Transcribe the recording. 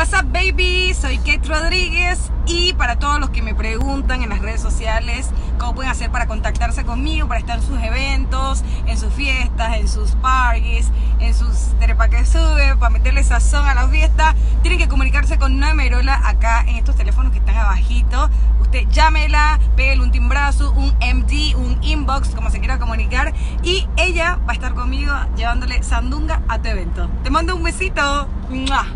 What's up, baby? Soy Kate Rodríguez y para todos los que me preguntan en las redes sociales cómo pueden hacer para contactarse conmigo, para estar en sus eventos, en sus fiestas, en sus parties, en sus trepa que sube, para meterle sazón a la fiesta, tienen que comunicarse con una Merola acá en estos teléfonos que están abajito. Usted llámela, pégale un timbrazo, un MD, un inbox, como se quiera comunicar, y ella va a estar conmigo llevándole sandunga a tu evento. Te mando un besito. ¡Mua!